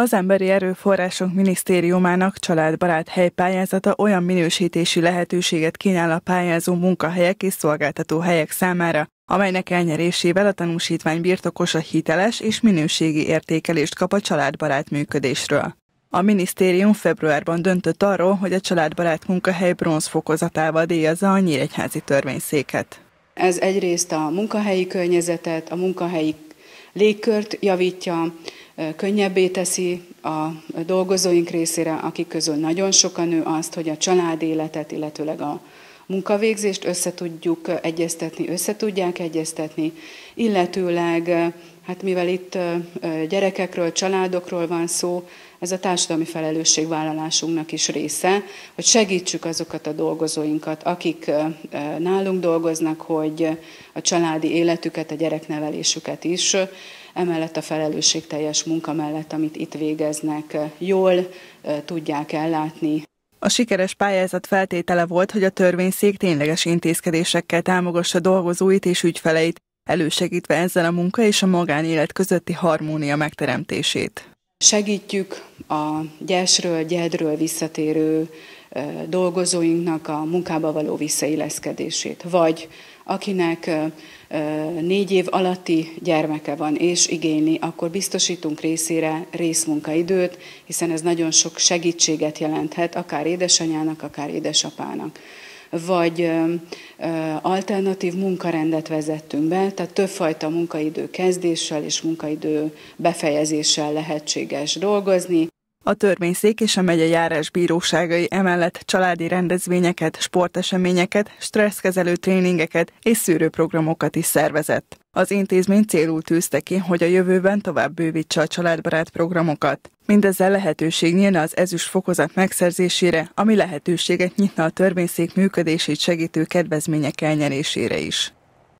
Az Emberi Erőforrások Minisztériumának családbarát helypályázata olyan minősítési lehetőséget kínál a pályázó munkahelyek és szolgáltató helyek számára, amelynek elnyerésével a tanúsítvány birtokosa hiteles és minőségi értékelést kap a családbarát működésről. A minisztérium februárban döntött arról, hogy a családbarát munkahely bronz fokozatával díjazza a Nyíregyházi törvényszéket. Ez egyrészt a munkahelyi környezetet, a munkahelyi légkört javítja, könnyebbé teszi a dolgozóink részére, akik közül nagyon sokan nő azt, hogy a család életet, illetőleg a munkavégzést összetudjuk egyeztetni, összetudják egyeztetni, illetőleg, hát mivel itt gyerekekről, családokról van szó, ez a társadalmi felelősségvállalásunknak is része, hogy segítsük azokat a dolgozóinkat, akik nálunk dolgoznak, hogy a családi életüket, a gyereknevelésüket is emellett a felelősségteljes munka mellett, amit itt végeznek, jól tudják ellátni. A sikeres pályázat feltétele volt, hogy a törvényszék tényleges intézkedésekkel támogassa dolgozóit és ügyfeleit, elősegítve ezzel a munka és a magánélet közötti harmónia megteremtését. Segítjük a gyesről, gyedről visszatérő dolgozóinknak a munkába való visszailleszkedését, vagy akinek négy év alatti gyermeke van és igényli, akkor biztosítunk részére részmunkaidőt, hiszen ez nagyon sok segítséget jelenthet, akár édesanyának, akár édesapának vagy alternatív munkarendet vezettünk be, tehát többfajta munkaidő kezdéssel és munkaidő befejezéssel lehetséges dolgozni. A törvényszék és a megye járás bíróságai emellett családi rendezvényeket, sporteseményeket, stresszkezelő tréningeket és szűrőprogramokat is szervezett. Az intézmény célul tűzte ki, hogy a jövőben tovább bővítse a családbarát programokat. Mindezzel lehetőség nyílna az ezüst fokozat megszerzésére, ami lehetőséget nyitna a törvényszék működését segítő kedvezmények elnyerésére is.